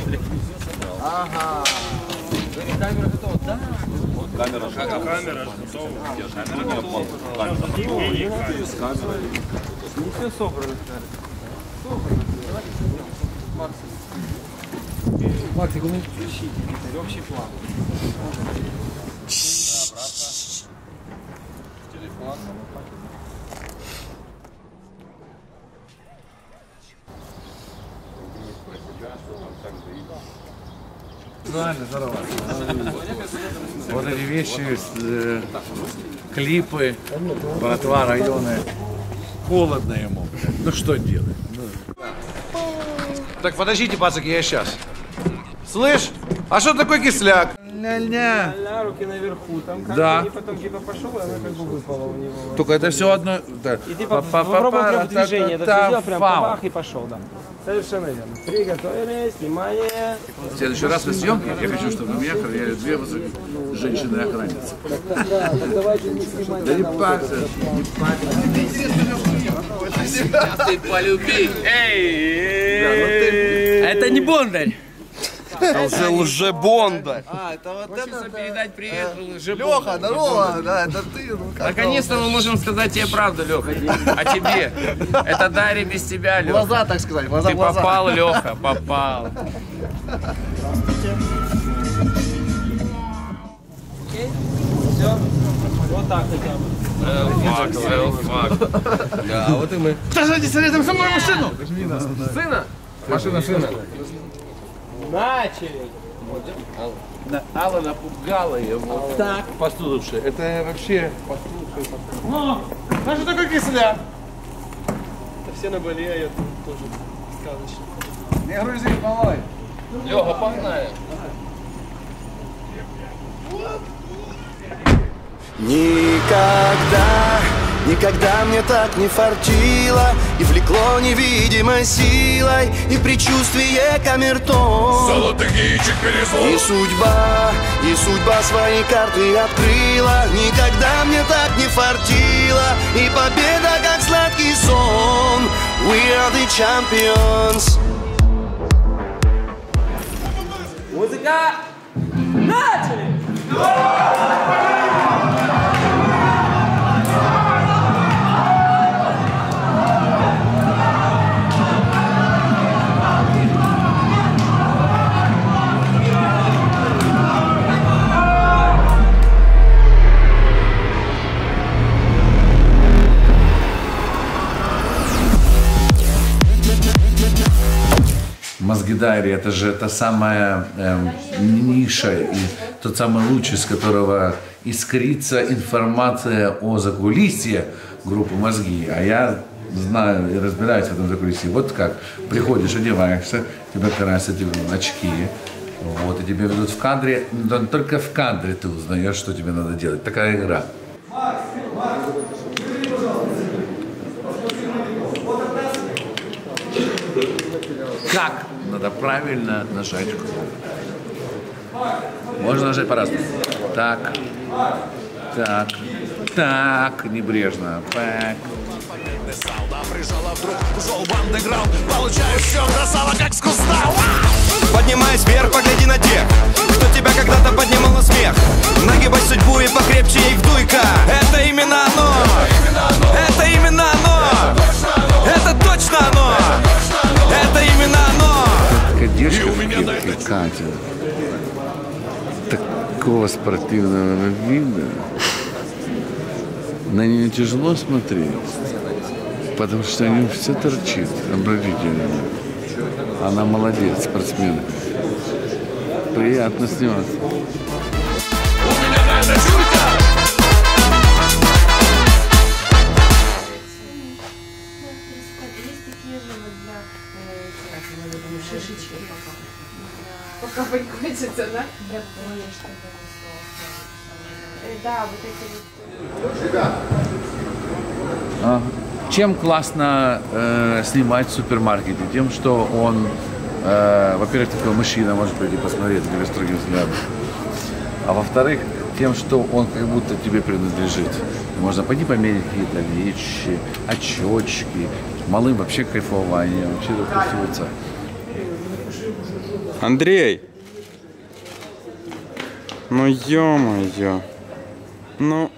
смотри. Ага. Камера готова? Да. Камера же. Камера готова. Камера готова. Камера. С камерой. Не все собрано. Максик, у меня. Общий план. Телефон. Правильно, здорово. Вот эти вещи, э, клипы, братва, районы. Холодно ему. Ну что делать? Так, подождите, пацаки, я сейчас. Слышь, а что такое кисляк? Ня-ня. На руки наверху, там как Да. и потом типа пошел, и она как бы выпала у него. Только это все одно... да. И ты Па-па-па-па, попробуй прям движение, это все сделал, прям и пошел, да. Совершенно верно. Приготовились, внимание. В следующий раз на съемке я хочу, чтобы у меня ходили две высокие женщины-охранницы. Да не парься, не Ты полюби. Эй! Это не Бондарь. Это уже лже-бонда. А, это вот это передать привет лже Леха, здорово, да, это ты, ну Наконец-то мы можем сказать тебе правду, Леха. А тебе. Это Дарья без тебя, Леха. Глаза, так сказать, глаза, Ты глаза. попал, Леха, попал. Все. Вот так хотя бы. Фак, фак. А вот и мы. Сажайтесь рядом со мной машину! Сына? Машина сына. Начали. Алла напугала его. Так. Постудавший. Это вообще постудавший. О, а что такое кисляк? Все наболеют тоже сказочно. Не грузи, малой. Леха, погнали. Никогда, никогда мне так не фартило И влекло невидимой силой И предчувствие камертон Золотых яичек. И судьба, и судьба свои карты открыла Никогда мне так не фартило И победа как сладкий сон We are the champions Музыка. Начали. Мозгидарий это же та самая эм, ниша и тот самый луч, из которого искрится информация о закулисье группы «Мозги». А я знаю и разбираюсь в этом закулисье. Вот как приходишь, одеваешься, тебя красят очки, вот, и тебя ведут в кадре, но только в кадре ты узнаешь, что тебе надо делать. Такая игра. Как надо правильно нажать кнопку? Можно нажать по-разному. Так, так, так, небрежно. Так. Поднимаясь вверх, погляди на тех Кто тебя когда-то поднимал на Катя. Такого спортивного вида. На нее тяжело смотреть, потому что у нее все торчит. Обратите внимание. Она молодец, спортсменка. Приятно сниматься. Для э, шишечки пока. Пока подходится, да? Конечно, Да, вот эти вот. А, Чем классно э, снимать в супермаркете? Тем, что он, э, во-первых, такой мужчина может прийти посмотреть тебе строгим взглядом. А во-вторых, тем, что он как будто тебе принадлежит. Можно пойти померить какие-то вещи, очечки. Малым вообще кайфование, вообще тусуется. Андрей! Ну ё-моё. Ну...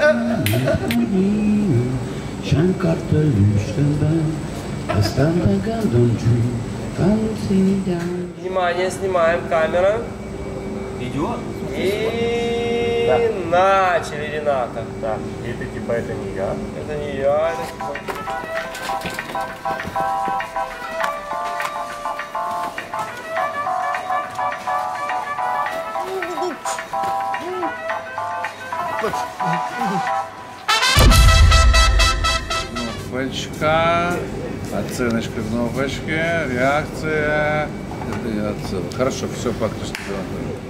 Känn гадончу Консидиан Внимание, снимаем, камера. Идет? И начали, Рената. Да, это типа это не я. Это не я, это типа... Кнопочка. Оценочка кнопочки. Реакция. Это и оценка. Хорошо, все, сделано.